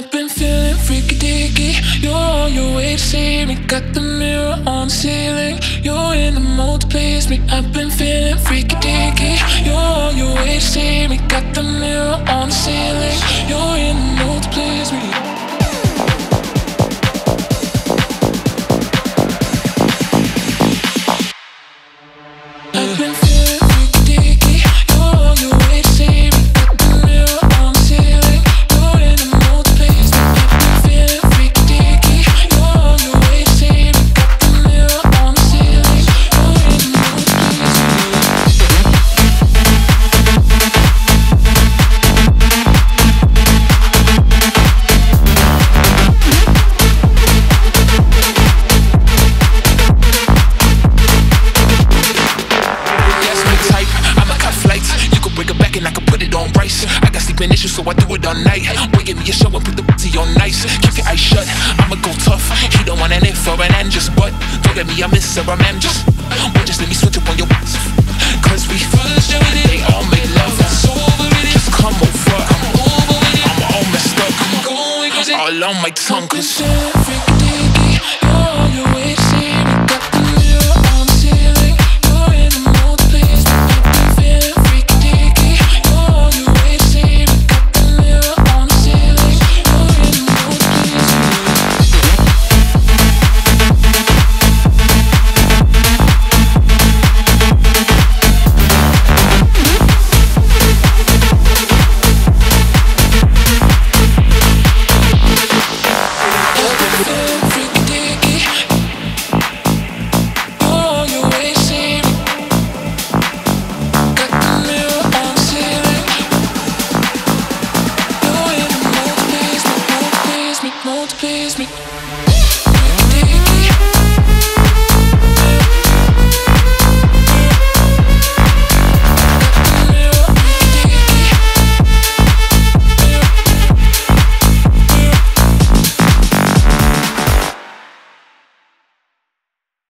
I've been feeling freaky deaky. You're on your way to see me. Got the mirror on the ceiling. You're in the mood to please me. I've been feeling freaky deaky. You're on your way to see me. Got the mirror on the ceiling. It. I got sleeping issues, so I do it all night. Give me a show and put the pussy on nice. Keep your eyes shut. I'ma go tough. He don't want an if or an and just but. Don't get me a miss a man just. Boy, just let me switch up on your Cause we first they all make love. So over it. Just come over. I'm all messed up. I'm going All on my tongue, cause. Please me.